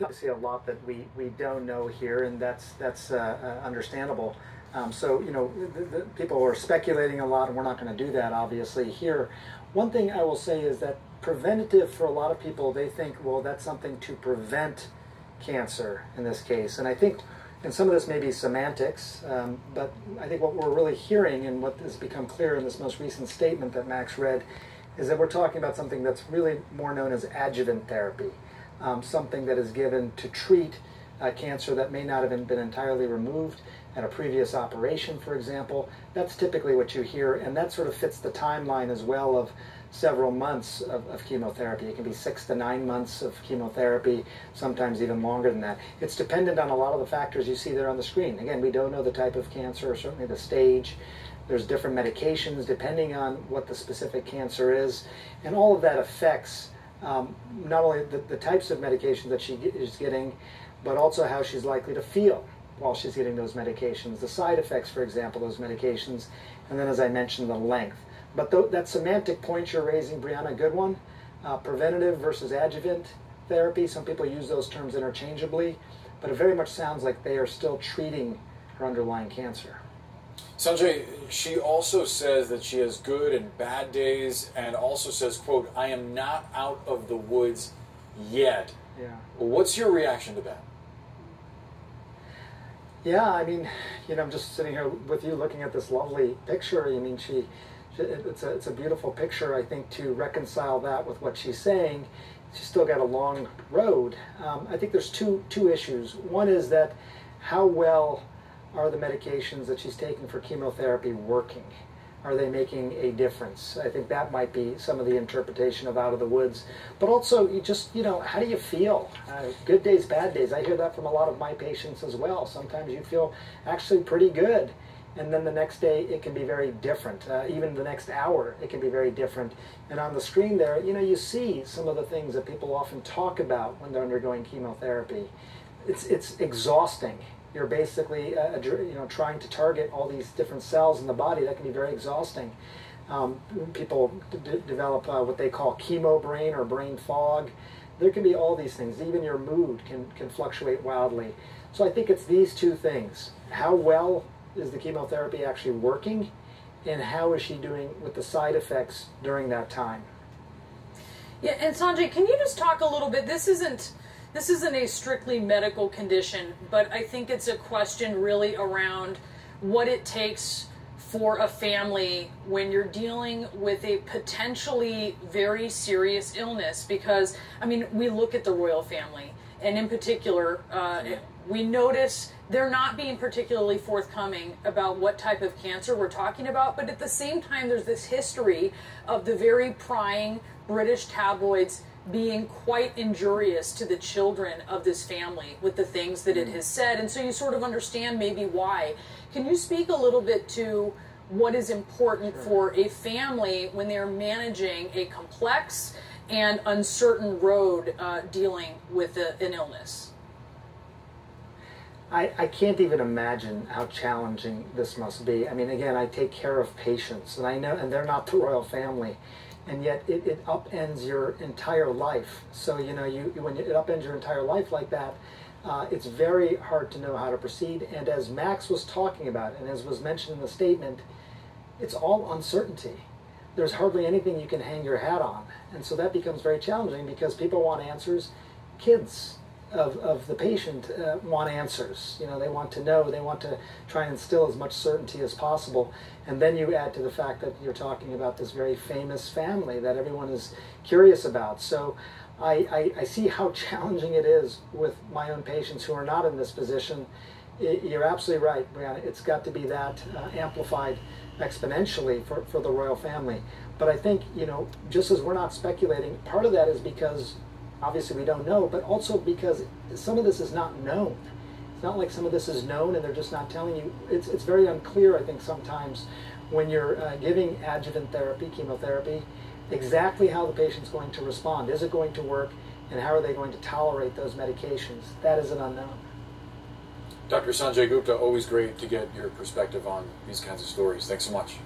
obviously a lot that we, we don't know here, and that's that's uh, uh, understandable. Um, so you know, the, the people are speculating a lot, and we're not going to do that obviously here. One thing I will say is that preventative for a lot of people, they think, well, that's something to prevent cancer in this case, and I think. And some of this may be semantics, um, but I think what we're really hearing and what has become clear in this most recent statement that Max read is that we're talking about something that's really more known as adjuvant therapy um, something that is given to treat a cancer that may not have been entirely removed at a previous operation, for example. That's typically what you hear, and that sort of fits the timeline as well of several months of, of, chemotherapy. It can be six to nine months of chemotherapy, sometimes even longer than that. It's dependent on a lot of the factors you see there on the screen. Again, we don't know the type of cancer, or certainly the stage. There's different medications depending on what the specific cancer is, and all of that affects um, not only the, the types of medications that she is getting, but also how she's likely to feel while she's getting those medications, the side effects, for example, those medications, and then, as I mentioned, the length. But th that semantic point you're raising, Brianna, good one. Uh, preventative versus adjuvant therapy, some people use those terms interchangeably, but it very much sounds like they are still treating her underlying cancer. Sanjay, she also says that she has good and bad days, and also says, "quote I am not out of the woods yet." Yeah. What's your reaction to that? Yeah, I mean, you know, I'm just sitting here with you, looking at this lovely picture. I mean, she, she it's a it's a beautiful picture. I think to reconcile that with what she's saying, she's still got a long road. Um, I think there's two two issues. One is that how well are the medications that she's taking for chemotherapy working? Are they making a difference? I think that might be some of the interpretation of out of the woods. But also, you just, you know, how do you feel? Uh, good days, bad days. I hear that from a lot of my patients as well. Sometimes you feel actually pretty good. And then the next day, it can be very different. Uh, even the next hour, it can be very different. And on the screen there, you know, you see some of the things that people often talk about when they're undergoing chemotherapy. It's, it's exhausting you're basically uh, you know trying to target all these different cells in the body. That can be very exhausting. Um, people develop uh, what they call chemo brain or brain fog. There can be all these things. Even your mood can, can fluctuate wildly. So I think it's these two things. How well is the chemotherapy actually working? And how is she doing with the side effects during that time? Yeah, and Sanjay, can you just talk a little bit? This isn't this isn't a strictly medical condition, but I think it's a question really around what it takes for a family when you're dealing with a potentially very serious illness. Because, I mean, we look at the royal family, and in particular, uh, we notice they're not being particularly forthcoming about what type of cancer we're talking about, but at the same time, there's this history of the very prying British tabloids being quite injurious to the children of this family with the things that it mm. has said. And so you sort of understand maybe why. Can you speak a little bit to what is important sure. for a family when they're managing a complex and uncertain road uh, dealing with a, an illness? I, I can't even imagine how challenging this must be. I mean, again, I take care of patients, and I know, and they're not the royal family and yet it, it upends your entire life. So you know, you when it upends your entire life like that, uh, it's very hard to know how to proceed. And as Max was talking about, and as was mentioned in the statement, it's all uncertainty. There's hardly anything you can hang your hat on, and so that becomes very challenging because people want answers. Kids of, of the patient uh, want answers. You know, they want to know, they want to try and instill as much certainty as possible. And then you add to the fact that you're talking about this very famous family that everyone is curious about. So I, I, I see how challenging it is with my own patients who are not in this position. It, you're absolutely right, Brianna. It's got to be that uh, amplified exponentially for, for the royal family. But I think, you know, just as we're not speculating, part of that is because obviously we don't know, but also because some of this is not known. It's not like some of this is known and they're just not telling you. It's, it's very unclear, I think, sometimes when you're uh, giving adjuvant therapy, chemotherapy, exactly how the patient's going to respond. Is it going to work? And how are they going to tolerate those medications? That is an unknown. Dr. Sanjay Gupta, always great to get your perspective on these kinds of stories. Thanks so much.